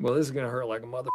Well, this is gonna hurt like a mother.